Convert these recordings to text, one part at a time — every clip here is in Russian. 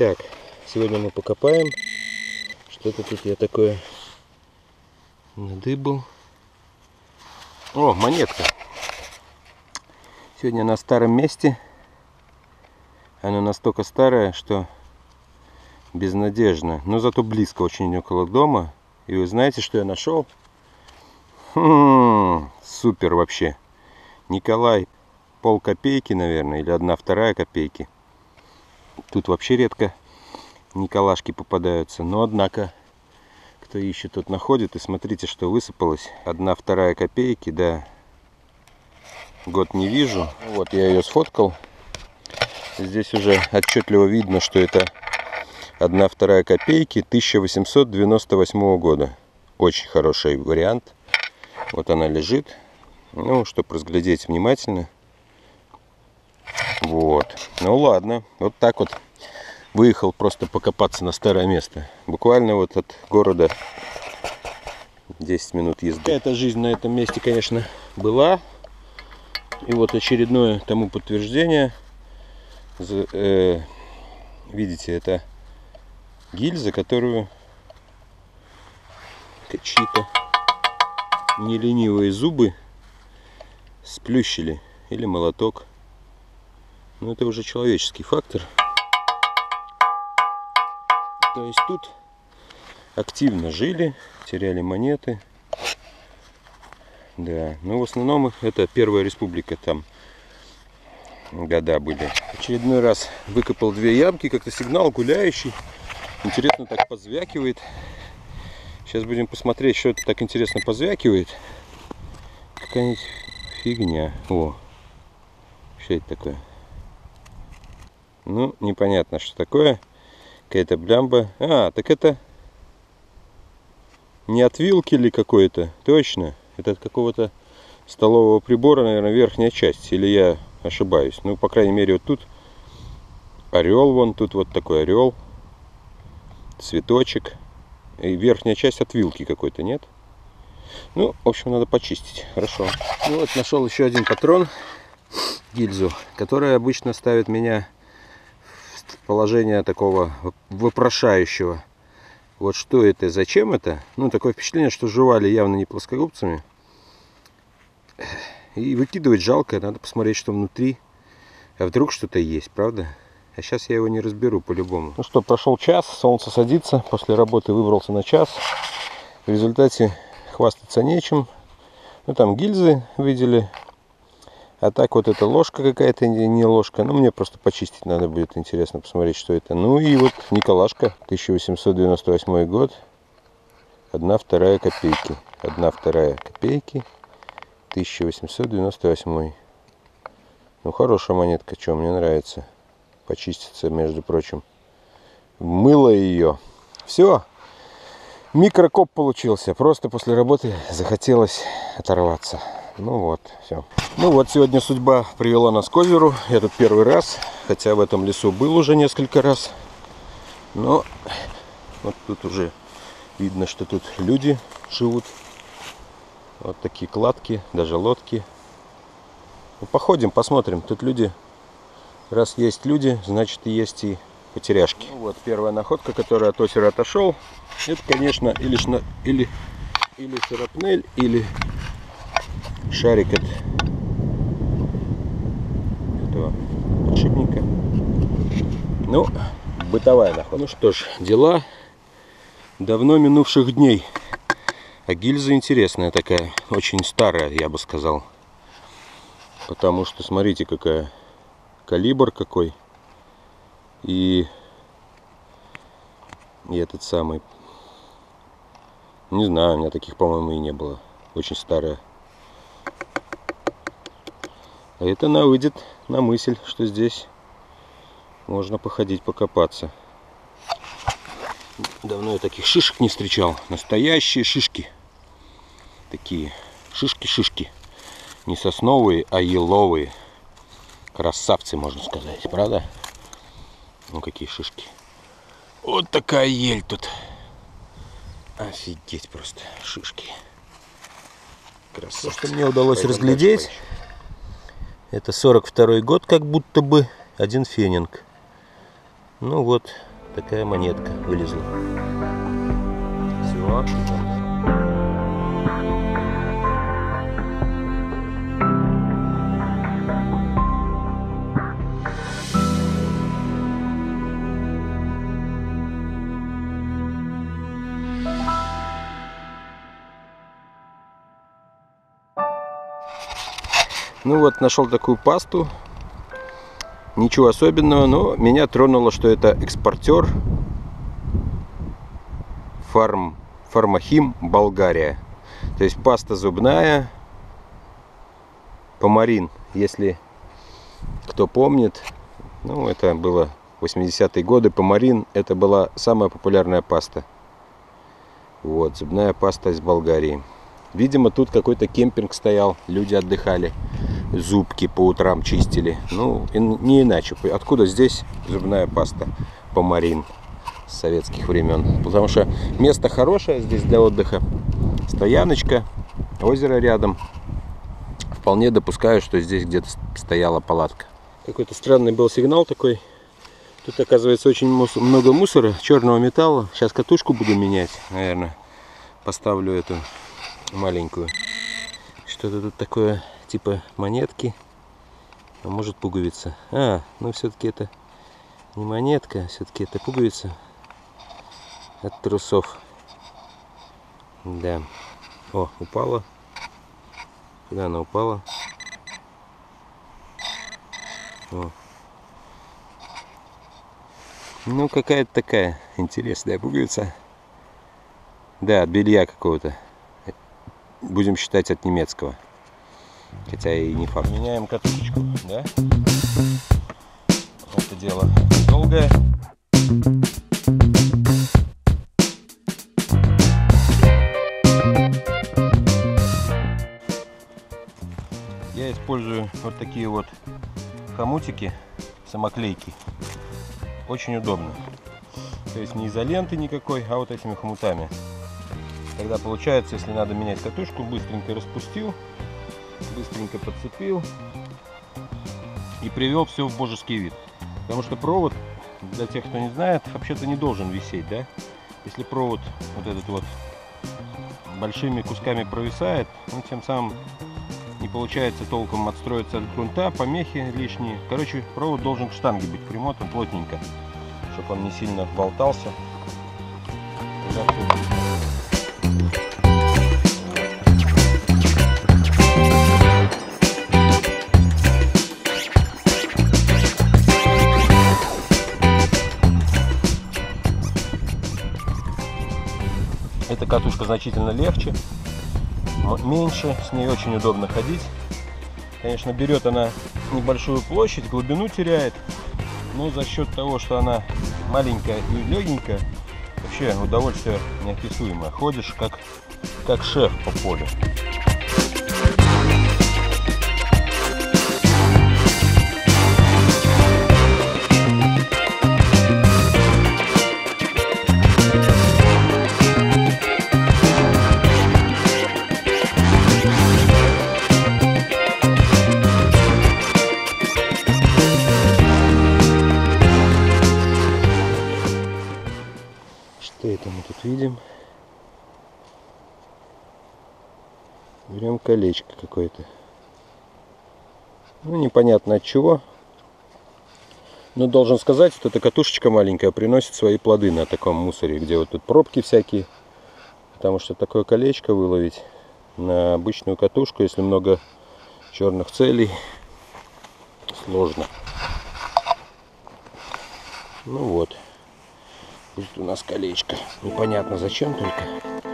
Так, сегодня мы покопаем. Что-то тут я такое надыбал. О, монетка. Сегодня на старом месте. Она настолько старая, что безнадежно. Но зато близко очень около дома. И вы знаете, что я нашел? Хм, супер вообще. Николай, пол копейки, наверное, или одна вторая копейки. Тут вообще редко Николашки попадаются. Но однако, кто ищет, тот находит. И смотрите, что высыпалось. Одна вторая копейки, да. Год не вижу. Вот я ее сфоткал. Здесь уже отчетливо видно, что это одна вторая копейки 1898 года. Очень хороший вариант. Вот она лежит. Ну, чтобы разглядеть внимательно. Вот. Ну ладно. Вот так вот выехал просто покопаться на старое место. Буквально вот от города 10 минут езды. Эта жизнь на этом месте, конечно, была. И вот очередное тому подтверждение. Э, видите, это гильза, которую чьи-то неленивые зубы сплющили. Или молоток. Но это уже человеческий фактор. То есть тут активно жили, теряли монеты. Да, но в основном это Первая Республика там года были. Очередной раз выкопал две ямки, как-то сигнал гуляющий. Интересно так позвякивает. Сейчас будем посмотреть, что это так интересно позвякивает. Какая-нибудь фигня. О, что это такое? Ну, непонятно, что такое. Какая-то блямба. А, так это не от вилки ли какой-то? Точно. Это от какого-то столового прибора, наверное, верхняя часть. Или я ошибаюсь. Ну, по крайней мере, вот тут орел вон, тут вот такой орел. Цветочек. И верхняя часть от вилки какой-то, нет? Ну, в общем, надо почистить. Хорошо. Ну вот, нашел еще один патрон, гильзу, которая обычно ставит меня положение такого вопрошающего. Вот что это, зачем это? Ну, такое впечатление, что жевали явно не плоскогубцами. И выкидывать жалко, надо посмотреть, что внутри. А вдруг что-то есть, правда? А сейчас я его не разберу по-любому. Ну что, прошел час, солнце садится. После работы выбрался на час. В результате хвастаться нечем. Ну там гильзы видели, а так вот эта ложка какая-то, не ложка. Ну, мне просто почистить надо будет. Интересно посмотреть, что это. Ну и вот Николашка, 1898 год. Одна вторая копейки. Одна вторая копейки. 1898. Ну, хорошая монетка, что мне нравится. Почистится, между прочим. Мыло ее. Все. Микрокоп получился. Просто после работы захотелось оторваться. Ну вот, все. Ну вот, сегодня судьба привела нас к озеру. Я первый раз, хотя в этом лесу был уже несколько раз. Но вот тут уже видно, что тут люди живут. Вот такие кладки, даже лодки. Ну, походим, посмотрим. Тут люди, раз есть люди, значит и есть и потеряшки. Ну, вот первая находка, которая от озера отошел. Это, конечно, или, шна... или, или шарапнель, или шарик от этого подшипника. Ну, бытовая находка. Ну что ж, дела давно минувших дней. А гильза интересная такая, очень старая, я бы сказал. Потому что, смотрите, какая калибр какой. И, и этот самый, не знаю, у меня таких, по-моему, и не было. Очень старая. А это наводит на мысль, что здесь можно походить, покопаться. Давно я таких шишек не встречал. Настоящие шишки. Такие шишки-шишки. Не сосновые, а еловые. Красавцы, можно сказать. Правда? Ну, какие шишки. Вот такая ель тут. Офигеть просто. Шишки. Красавцы. То, что мне удалось Пойдем разглядеть, это 42 год, как будто бы один фенинг. Ну вот, такая монетка вылезла. Все, Ну вот, нашел такую пасту. Ничего особенного, но меня тронуло, что это экспортер Фарм, Фармахим, Болгария. То есть паста зубная, Помарин, если кто помнит. Ну, это было 80-е годы. Помарин это была самая популярная паста. Вот, зубная паста из Болгарии. Видимо, тут какой-то кемпинг стоял, люди отдыхали, зубки по утрам чистили. Ну, не иначе. Откуда здесь зубная паста Помарин с советских времен? Потому что место хорошее здесь для отдыха. Стояночка, озеро рядом. Вполне допускаю, что здесь где-то стояла палатка. Какой-то странный был сигнал такой. Тут оказывается очень много мусора, черного металла. Сейчас катушку буду менять, наверное. Поставлю эту маленькую. Что-то тут такое, типа монетки. А может пуговица. А, ну все-таки это не монетка, все-таки это пуговица от трусов. Да. О, упала. Куда она упала? О. Ну, какая-то такая интересная пуговица. Да, от белья какого-то будем считать от немецкого. Хотя и не факт. Меняем катушечку, да? Это дело долгое. Я использую вот такие вот хомутики, самоклейки. Очень удобно. То есть не изоленты никакой, а вот этими хомутами. Тогда получается, если надо менять катушку, быстренько распустил, быстренько подцепил и привел все в божеский вид. Потому что провод, для тех, кто не знает, вообще-то не должен висеть, да? Если провод вот этот вот большими кусками провисает, ну, тем самым не получается толком отстроиться от грунта, помехи лишние. Короче, провод должен к штанге быть примотан плотненько, чтобы он не сильно болтался. Катушка значительно легче, меньше, с ней очень удобно ходить. Конечно, берет она небольшую площадь, глубину теряет, но за счет того, что она маленькая и легенькая, вообще удовольствие неописуемое. Ходишь как, как шеф по полю. Видим. Берем колечко какое-то. Ну, непонятно от чего. Но должен сказать, что эта катушечка маленькая приносит свои плоды на таком мусоре, где вот тут пробки всякие. Потому что такое колечко выловить на обычную катушку, если много черных целей, сложно. Ну вот. Будет у нас колечко. Непонятно зачем только.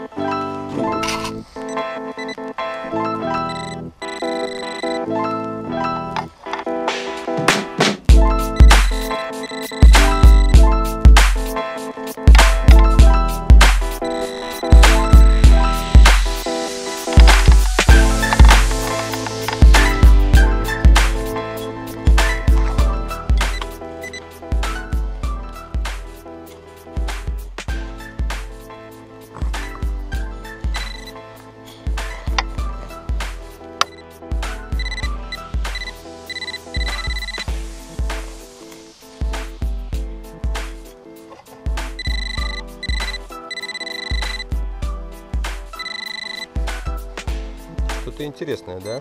Что-то интересное, да?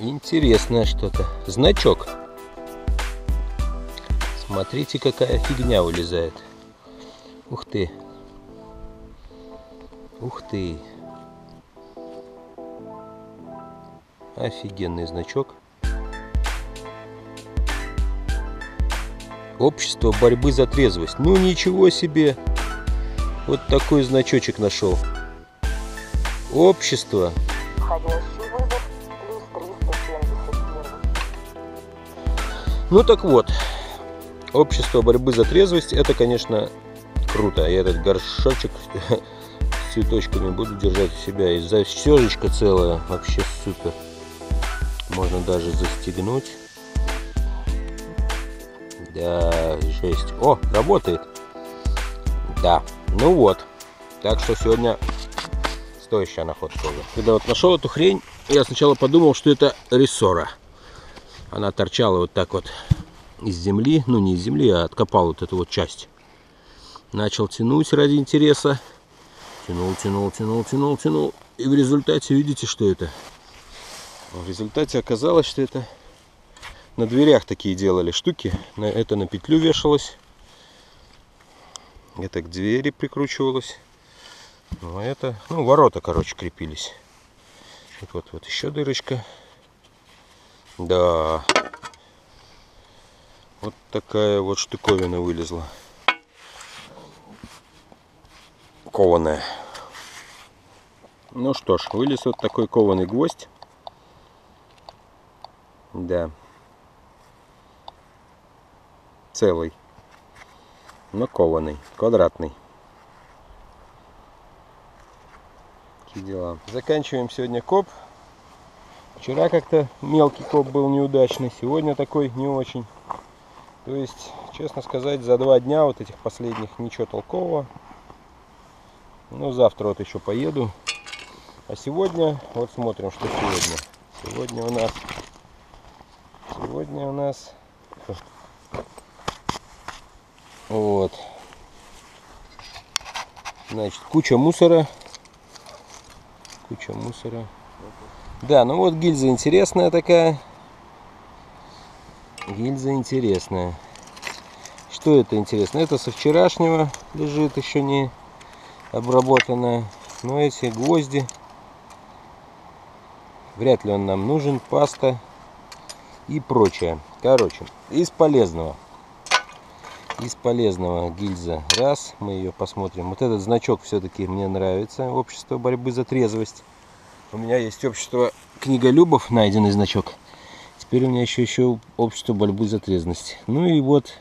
Интересное что-то. Значок. Смотрите, какая фигня вылезает. Ух ты. Ух ты. Офигенный значок. Общество борьбы за трезвость. Ну ничего себе. Вот такой значочек нашел. Общество. Ну так вот, общество борьбы за трезвость, это, конечно, круто. Я этот горшочек с цветочками буду держать у себя. И застежечка целая, вообще супер. Можно даже застегнуть. Да, жесть. О, работает. Да, ну вот. Так что сегодня стоящая находка уже. Когда вот нашел эту хрень, я сначала подумал, что это рессора. Она торчала вот так вот из земли. Ну, не из земли, а откопал вот эту вот часть. Начал тянуть ради интереса. Тянул, тянул, тянул, тянул, тянул. И в результате видите, что это? В результате оказалось, что это на дверях такие делали штуки. Это на петлю вешалось. Это к двери прикручивалось. Ну, а это, ну, ворота, короче, крепились. Вот, вот, вот еще дырочка. Да. Вот такая вот штуковина вылезла. Кованая. Ну что ж, вылез вот такой кованый гвоздь. Да. Целый но кованый, квадратный. Такие дела. Заканчиваем сегодня коп. Вчера как-то мелкий коп был неудачный, сегодня такой не очень. То есть, честно сказать, за два дня вот этих последних ничего толкового. Ну, завтра вот еще поеду. А сегодня, вот смотрим, что сегодня. Сегодня у нас, сегодня у нас вот. Значит, куча мусора. Куча мусора. Да, ну вот гильза интересная такая. Гильза интересная. Что это интересно? Это со вчерашнего лежит, еще не обработанная. Но эти гвозди, вряд ли он нам нужен, паста и прочее. Короче, из полезного из полезного гильза. Раз, мы ее посмотрим. Вот этот значок все-таки мне нравится. Общество борьбы за трезвость. У меня есть общество книголюбов, найденный значок. Теперь у меня еще, еще общество борьбы за трезвость. Ну и вот,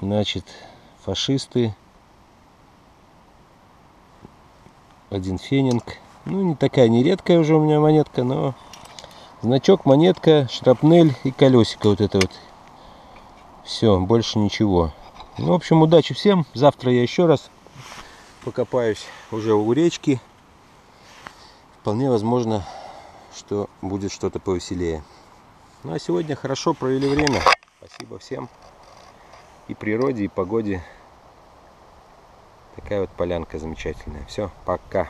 значит, фашисты. Один фенинг. Ну, не такая нередкая уже у меня монетка, но значок, монетка, шрапнель и колесико вот это вот все, больше ничего. Ну, в общем, удачи всем. Завтра я еще раз покопаюсь уже у речки. Вполне возможно, что будет что-то повеселее. Ну, а сегодня хорошо провели время. Спасибо всем. И природе, и погоде. Такая вот полянка замечательная. Все, пока.